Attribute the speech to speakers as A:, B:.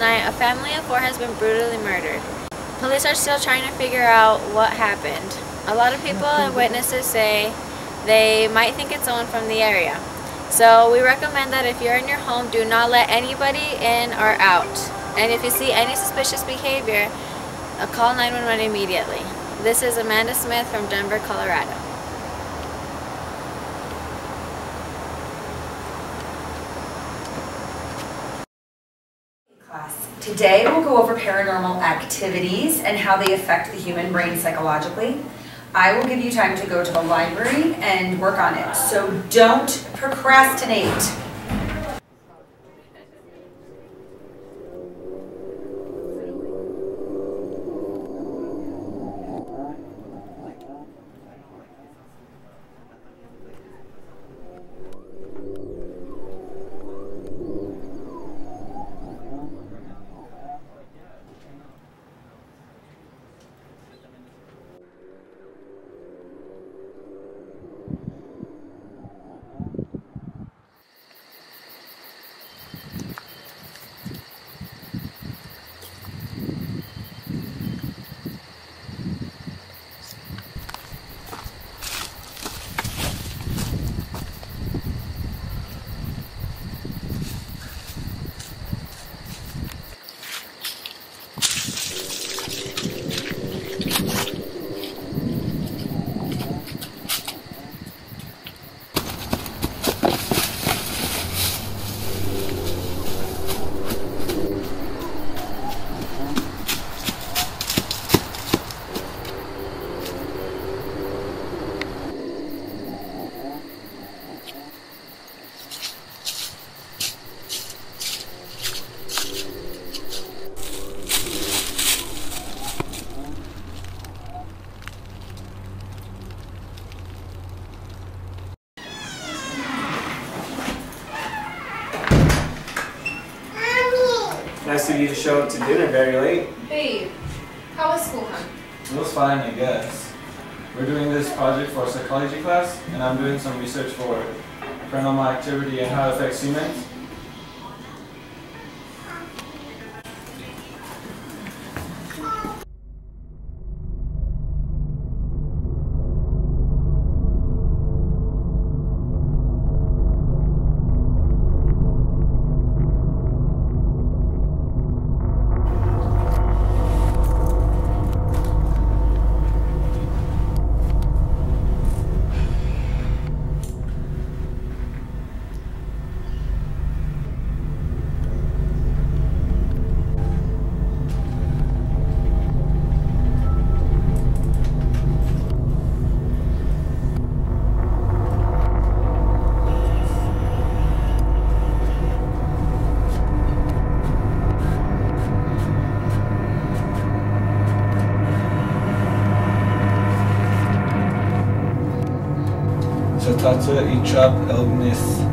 A: night, a family of four has been brutally murdered. Police are still trying to figure out what happened. A lot of people and witnesses say they might think it's someone from the area. So we recommend that if you're in your home, do not let anybody in or out. And if you see any suspicious behavior, uh, call 911 immediately. This is Amanda Smith from Denver, Colorado.
B: class. Today we'll go over paranormal activities and how they affect the human brain psychologically. I will give you time to go to the library and work on it, so don't procrastinate.
C: Nice of you to show up to dinner very late.
D: Babe, how was school, hon?
C: It was fine, I guess. We're doing this project for a psychology class, and I'm doing some research for paranormal activity and how it affects humans. Shatatsu Ichab Elgnis.